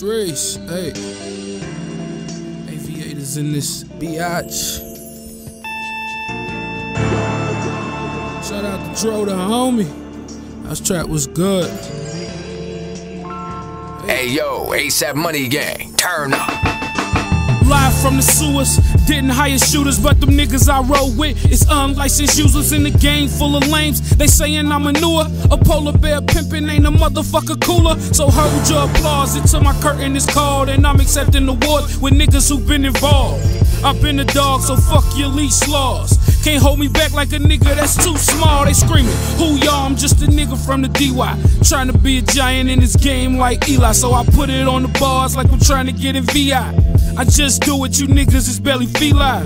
Shrees, hey. Aviators in this biatch. Shout out to Dro, the homie. That track was good. Hey yo, ASAP Money Gang, turn up. Live from the sewers, didn't hire shooters, but them niggas I roll with is unlicensed users in the game full of lames. They saying I'm a newer, a polar bear pimpin' ain't a motherfucker cooler. So hold your applause until my curtain is called and I'm accepting awards with niggas who've been involved. I've been a dog, so fuck your lease laws. Can't hold me back like a nigga that's too small. They screaming, who y'all? I'm just a nigga from the DY. Trying to be a giant in this game like Eli. So I put it on the bars like I'm trying to get in VI. I just do it, you niggas is barely feline.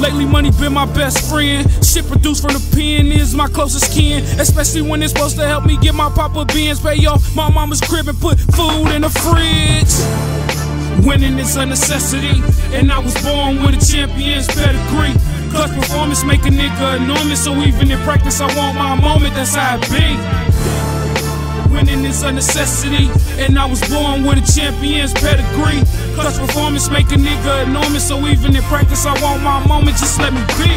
Lately, money been my best friend. Shit produced from the pen is my closest kin. Especially when it's supposed to help me get my papa beans, pay off my mama's crib and put food in the fridge. Winning is a necessity, and I was born with a champion's pedigree. Clutch performance make a nigga enormous, so even in practice, I want my moment, that's how it be. Winning is a necessity, and I was born with a champion's pedigree. Clutch performance make a nigga enormous, so even in practice, I want my moment, just let me be.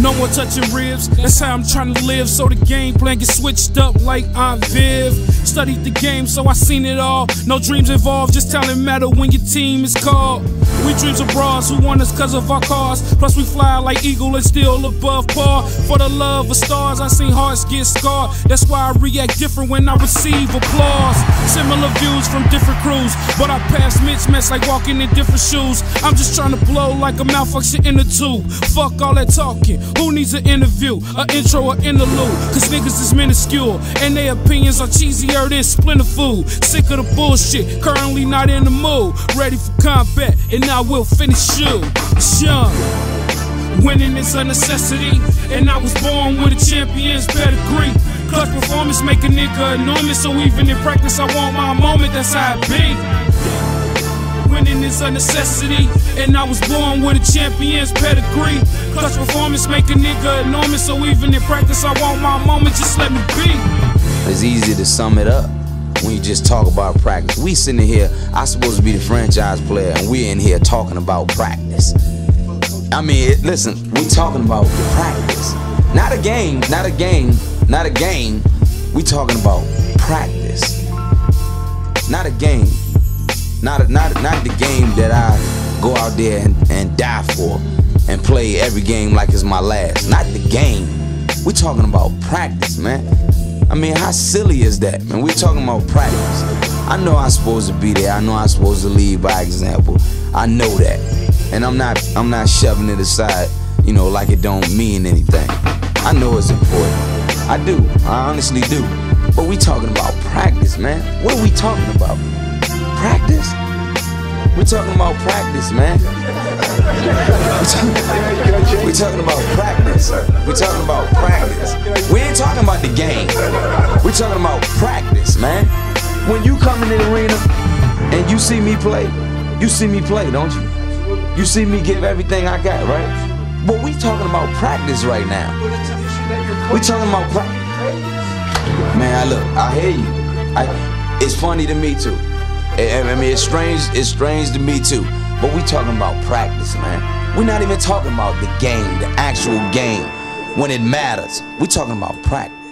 No more touching ribs, that's how I'm trying to live, so the game plan get switched up like I'm Viv. Studied the game, so I seen it all. No dreams involved, just talent matter when your team is called. We dreams of bras who want us cause of our cars. Plus, we fly like eagle and still above par. For the love of stars, I seen hearts get scarred. That's why I react different when I receive applause. Similar views from different crews, but I pass mismatch like walking in different shoes. I'm just trying to blow like a malfunction in the tube. Fuck all that talking. Who needs an interview, an intro, or interlude? Cause niggas is minuscule, and their opinions are cheesier than splinter food. Sick of the bullshit, currently not in the mood. Ready for combat, and I will finish you. Young. Winning is a necessity, and I was born with a champion's pedigree. Clutch performance make a nigga enormous, so even in practice, I want my moment, that's how it be. Winning is a necessity, and I was born with a champion's pedigree. Clutch performance make a nigga enormous, so even in practice, I want my moment, just let me be. It's easy to sum it up when you just talk about practice. We sitting here, I supposed to be the franchise player, and we're in here talking about practice. I mean, it, listen, we talking about practice, not a game, not a game, not a game. We talking about practice, not a game, not not not the game that I go out there and, and die for and play every game like it's my last. Not the game. We're talking about practice, man. I mean, how silly is that, man? We're talking about practice. I know I'm supposed to be there. I know I'm supposed to lead by example. I know that, and I'm not. I'm not shoving it aside, you know, like it don't mean anything. I know it's important. I do. I honestly do. But we talking about practice, man. What are we talking about? Practice? We're talking about practice, man. We're talking about practice. We're talking about practice. We ain't talking about the game. We're talking about practice, man. When you come in the arena and you see me play, you see me play, don't you? You see me give everything I got, right? But we talking about practice right now. We talking about practice. Man, I look, I hear you. I, it's funny to me too. I, mean, it's strange. It's strange to me too. But we talking about practice, man. We're not even talking about the game, the actual game, when it matters. We talking about practice.